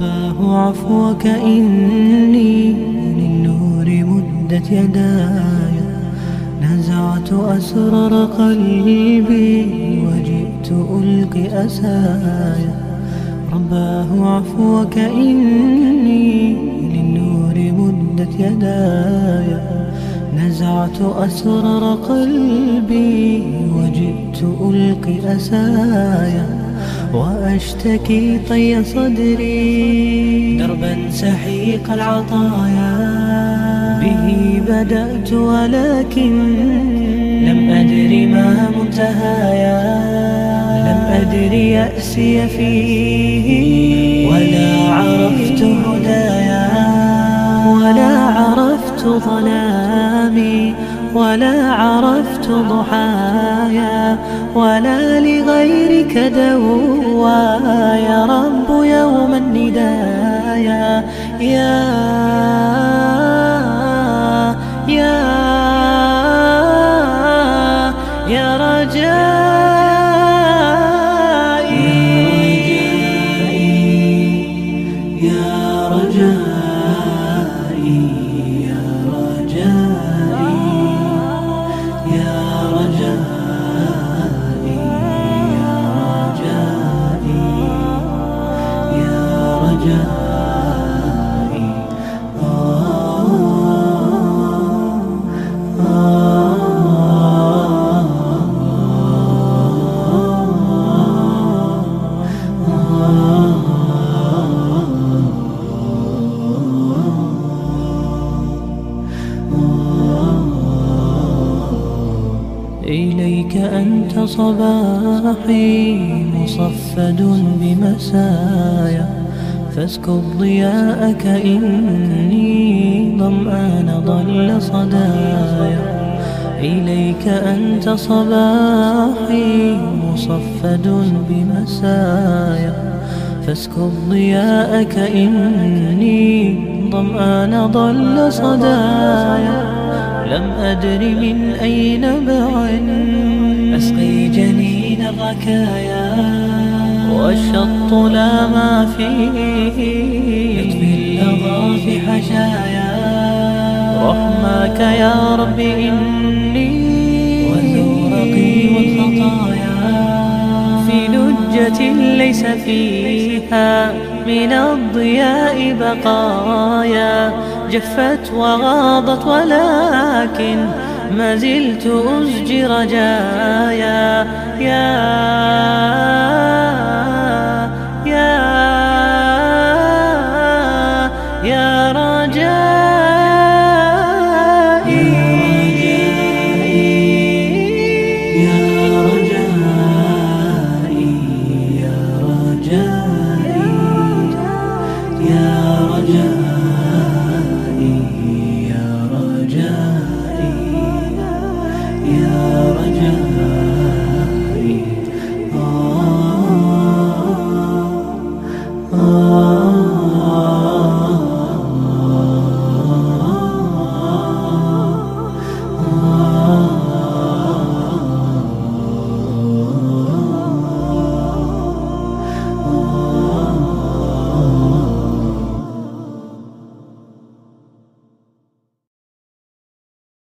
رباه عفوك إني للنور مدت يداي. نزعت أسرار قلبي وجئت ألقي أساي. رباه عفوك إني للنور مدت يداي. نزعت أسرار قلبي وجئت ألقي أسايا وأشتكي طي صدري. دربا سحيق العطايا. به بدأت ولكن لم أدر ما منتهايا. لم أدر يأسي فيه ولا عرفت هدايا. ولا عرفت ظلامي. ولا عرفت ضحايا. ولا لغيرك دوايا رب يوم الندايا يا يا أنت صباحي مصفد بمسايا. فاسكب ضياءك إني ظمآن ضل صدايا. إليك أنت صباحي مصفد بمسايا. فاسكب ضياءك إني ظمآن ضل صدايا. لم أدر من أي نبع أسقي جنين الركايا والشط لا ما فيه يطفي اللظى في حشايا رحماك يا رب إني وثورقي والخطايا. في لجة ليس فيها من الضياء بقايا. جفت وغاضت ولكن ما زلت أزجي رجايا. يا يا يا رجائي. يا رجائي يا رجائي. يا رجائي. 的愿